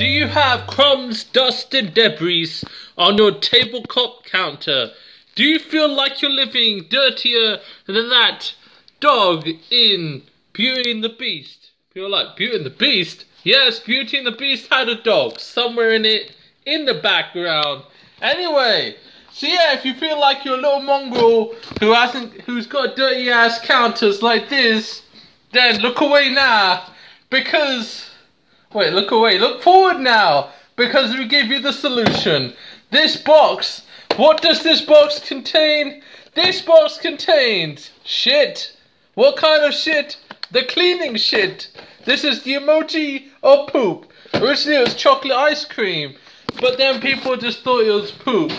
Do you have crumbs, dust, and debris on your tabletop counter? Do you feel like you're living dirtier than that dog in Beauty and the Beast? Feel like Beauty and the Beast? Yes, Beauty and the Beast had a dog somewhere in it, in the background. Anyway, so yeah, if you feel like you're a little mongrel who hasn't, who's got dirty ass counters like this, then look away now, because Wait, look away. Look forward now, because we give you the solution. This box. What does this box contain? This box contains shit. What kind of shit? The cleaning shit. This is the emoji of poop. Originally it was chocolate ice cream, but then people just thought it was poop.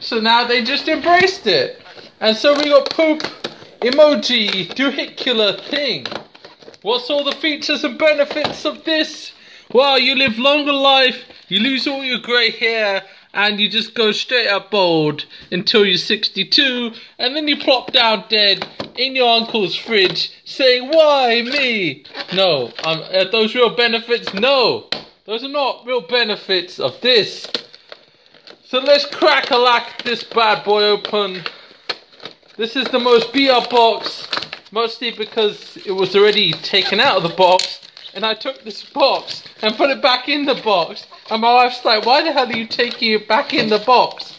So now they just embraced it. And so we got poop emoji doohicular thing. What's all the features and benefits of this? Well, you live longer life, you lose all your grey hair, and you just go straight up bald until you're 62, and then you plop down dead in your uncle's fridge, saying, "Why me?" No, um, are those real benefits? No, those are not real benefits of this. So let's crack a lack this bad boy open. This is the most beat up box, mostly because it was already taken out of the box and I took this box and put it back in the box. And my wife's like, why the hell are you taking it back in the box?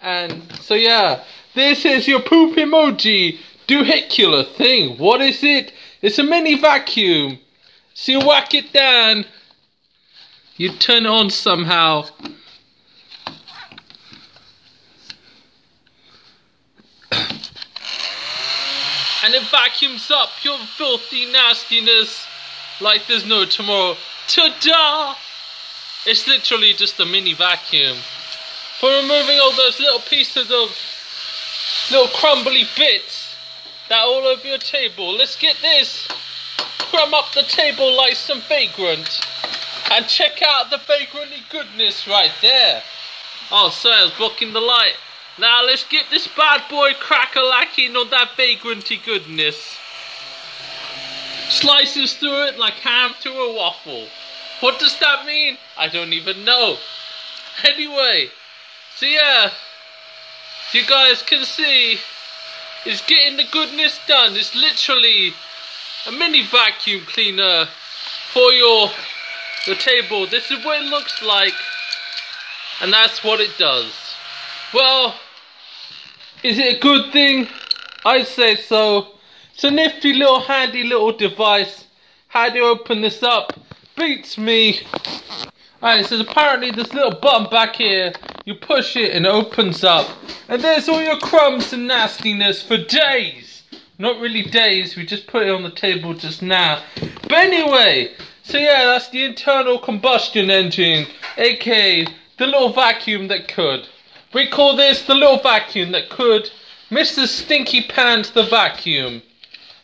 And so yeah, this is your poop emoji doohicular thing. What is it? It's a mini vacuum. So you whack it down, you turn it on somehow. And it vacuums up your filthy nastiness like there's no tomorrow. Ta-da! It's literally just a mini vacuum for removing all those little pieces of little crumbly bits that all over your table. Let's get this. Crumb up the table like some vagrant. And check out the vagrantly goodness right there. Oh, sorry, I was blocking the light. Now let's get this bad boy cracker-lacking on that vagranty goodness slices through it like ham to a waffle. What does that mean? I don't even know. Anyway, so yeah, you guys can see, it's getting the goodness done. It's literally a mini vacuum cleaner for your, your table. This is what it looks like, and that's what it does. Well, is it a good thing? I'd say so. It's a nifty little handy little device. How do you open this up? Beats me. Alright, so apparently this little button back here, you push it and it opens up. And there's all your crumbs and nastiness for days. Not really days, we just put it on the table just now. But anyway, so yeah, that's the internal combustion engine, aka the little vacuum that could. We call this the little vacuum that could. Mr. Stinky Pants the vacuum.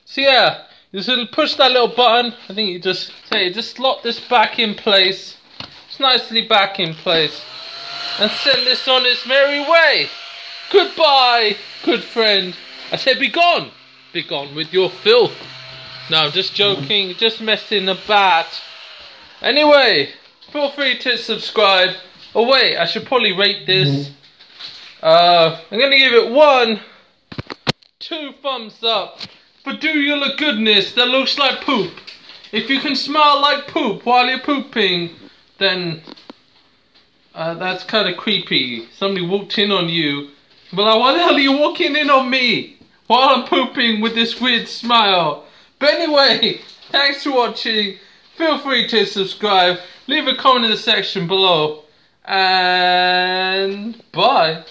So yeah, you just push that little button. I think you just say just slot this back in place. It's nicely back in place. And send this on its merry way. Goodbye, good friend. I said be gone. Be gone with your filth. No, I'm just joking, just messing about. Anyway, feel free to subscribe. Oh wait, I should probably rate this. Uh, I'm gonna give it one, two thumbs up. But do you look goodness that looks like poop? If you can smell like poop while you're pooping, then uh, that's kind of creepy. Somebody walked in on you. But like, why the hell are you walking in on me while I'm pooping with this weird smile? But anyway, thanks for watching. Feel free to subscribe. Leave a comment in the section below. And bye.